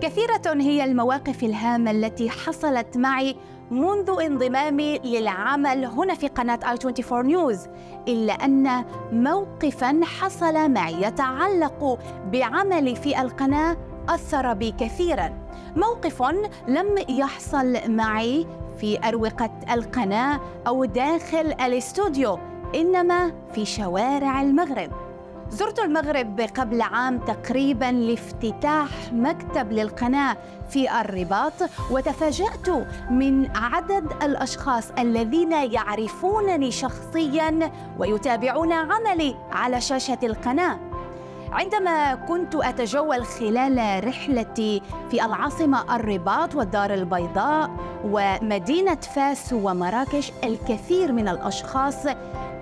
كثيرة هي المواقف الهامة التي حصلت معي منذ انضمامي للعمل هنا في قناة اي 24 نيوز إلا أن موقفا حصل معي يتعلق بعملي في القناة أثر بي كثيرا. موقف لم يحصل معي في أروقة القناة أو داخل الاستوديو إنما في شوارع المغرب. زرت المغرب قبل عام تقريبا لافتتاح مكتب للقناة في الرباط وتفاجأت من عدد الأشخاص الذين يعرفونني شخصيا ويتابعون عملي على شاشة القناة. عندما كنت أتجول خلال رحلتي في العاصمة الرباط والدار البيضاء ومدينة فاس ومراكش الكثير من الأشخاص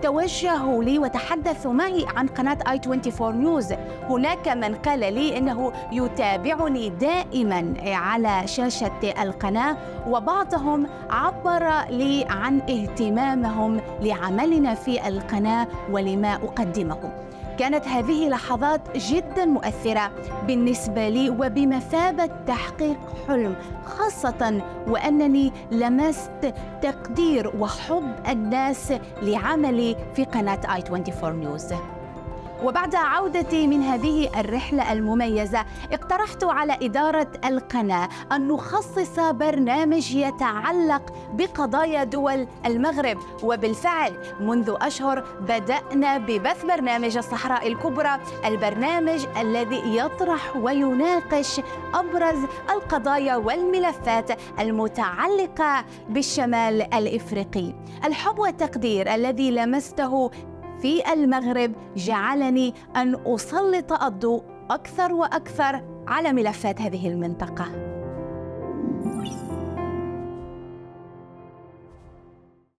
توجهوا لي وتحدثوا معي عن قناة آي 24 نيوز. هناك من قال لي إنه يتابعني دائما على شاشة القناة وبعضهم عبر لي عن اهتمامهم لعملنا في القناة ولما أقدمه. كانت هذه لحظات جدا مؤثرة بالنسبة لي وبمثابة تحقيق حلم خاصة وأنني لمست تقدير وحب الناس لعملي في قناة آي 24 نيوز وبعد عودتي من هذه الرحلة المميزة اقترحت على إدارة القناة أن نخصص برنامج يتعلق بقضايا دول المغرب. وبالفعل منذ أشهر بدأنا ببث برنامج الصحراء الكبرى البرنامج الذي يطرح ويناقش أبرز القضايا والملفات المتعلقة بالشمال الإفريقي. الحب والتقدير الذي لمسته في المغرب جعلني أن أسلط الضوء أكثر وأكثر على ملفات هذه المنطقة.